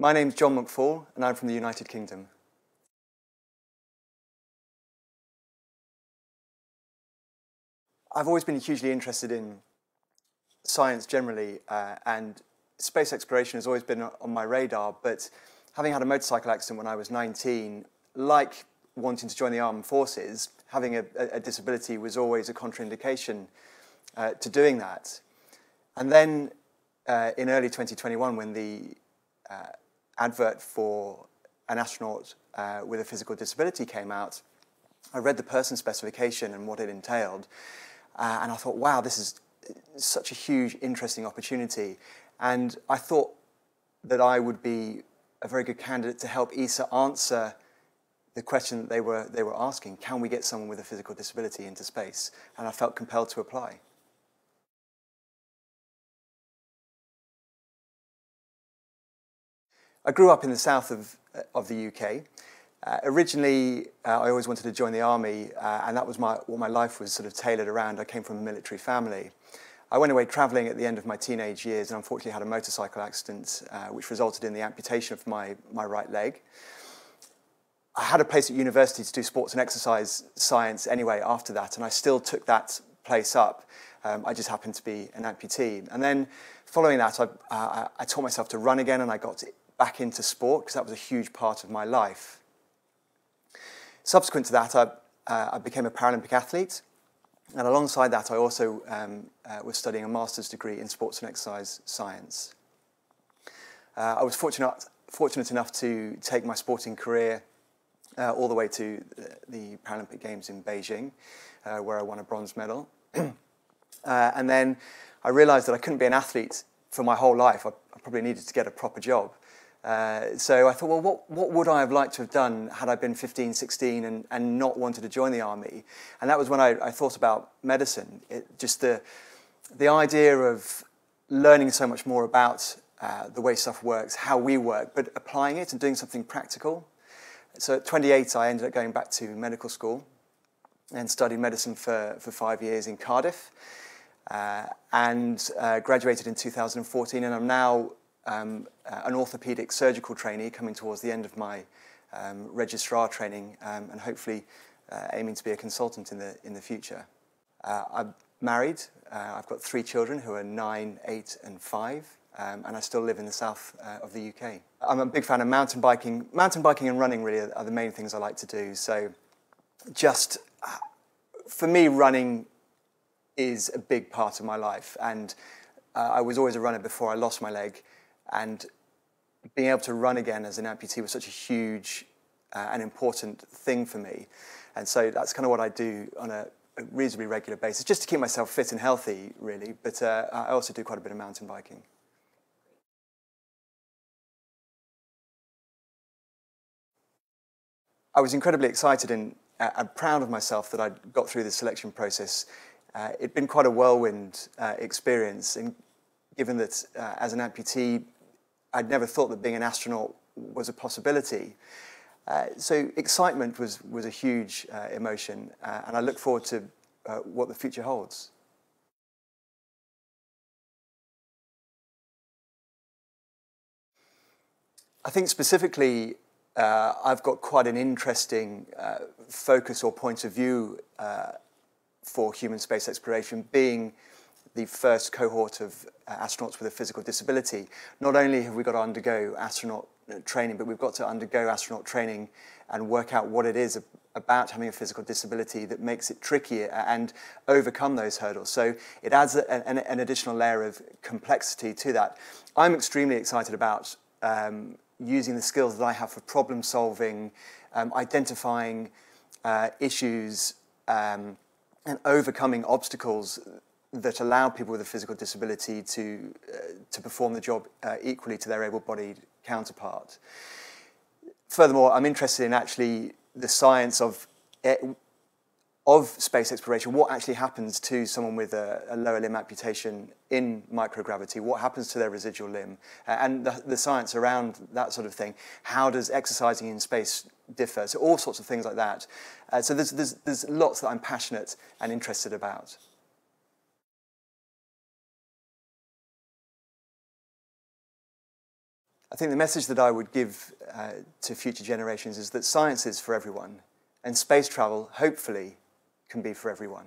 My name's John McFall, and I'm from the United Kingdom. I've always been hugely interested in science generally, uh, and space exploration has always been on my radar. But having had a motorcycle accident when I was 19, like wanting to join the armed forces, having a, a disability was always a contraindication uh, to doing that. And then uh, in early 2021, when the uh, advert for an astronaut uh, with a physical disability came out, I read the person specification and what it entailed. Uh, and I thought, wow, this is such a huge, interesting opportunity. And I thought that I would be a very good candidate to help ESA answer the question that they were, they were asking can we get someone with a physical disability into space? And I felt compelled to apply. I grew up in the south of, of the UK. Uh, originally, uh, I always wanted to join the army, uh, and that was my, what my life was sort of tailored around. I came from a military family. I went away travelling at the end of my teenage years and unfortunately had a motorcycle accident, uh, which resulted in the amputation of my, my right leg. I had a place at university to do sports and exercise science anyway after that, and I still took that place up. Um, I just happened to be an amputee. And then following that, I, uh, I taught myself to run again and I got back into sport because that was a huge part of my life. Subsequent to that, I, uh, I became a Paralympic athlete. And alongside that, I also um, uh, was studying a master's degree in sports and exercise science. Uh, I was fortunate, fortunate enough to take my sporting career uh, all the way to the Paralympic Games in Beijing, uh, where I won a bronze medal. Uh, and then I realized that I couldn't be an athlete for my whole life. I, I probably needed to get a proper job. Uh, so I thought, well, what, what would I have liked to have done had I been 15, 16 and, and not wanted to join the army? And that was when I, I thought about medicine. It, just the, the idea of learning so much more about uh, the way stuff works, how we work, but applying it and doing something practical. So at 28, I ended up going back to medical school and studied medicine for, for five years in Cardiff uh, and uh, graduated in 2014. And I'm now um, uh, an orthopedic surgical trainee coming towards the end of my um, registrar training um, and hopefully uh, aiming to be a consultant in the, in the future. Uh, I'm married. Uh, I've got three children who are nine, eight, and five, um, and I still live in the south uh, of the UK. I'm a big fan of mountain biking. Mountain biking and running really are, the main things I like to do. So, just uh, for me, running is a big part of my life, and I was always a runner before I lost my leg. And being able to run again as an amputee was such a huge uh, and important thing for me. And so that's kind of what I do on a, a reasonably regular basis, just to keep myself fit and healthy, really. But uh, I also do quite a bit of mountain biking. I was incredibly excited and uh, proud of myself that I'd got through the selection process. Uh, it'd been quite a whirlwind uh, experience, and given that uh, as an amputee, I'd never thought that being an astronaut was a possibility. Uh, so excitement was, was a huge uh, emotion, uh, and I look forward to uh, what the future holds. I think specifically, uh, I've got quite an interesting uh, focus or point of view for human space exploration, being the first cohort of uh, astronauts with a physical disability. Not only have we got to undergo astronaut uh, training, but we've got to undergo astronaut training and work out what it is about having a physical disability that makes it trickier and overcome those hurdles. So it adds an, an, additional layer of complexity to that. I'm extremely excited about um, using the skills that I have for problem solving, um, identifying uh, issues, um, and overcoming obstacles that allow people with a physical disability to, uh, to perform the job uh, equally to their able-bodied counterpart. Furthermore, I'm interested in actually the science of, eh, of space exploration, what actually happens to someone with a, a lower limb amputation in microgravity, what happens to their residual limb, uh, and the, the science around that sort of thing. How does exercising in space differ? So all sorts of things like that. Uh, so there's, there's, there's lots that I'm passionate and interested about. I think the message that I would give uh, to future generations is that science is for everyone, and space travel, hopefully, can be for everyone.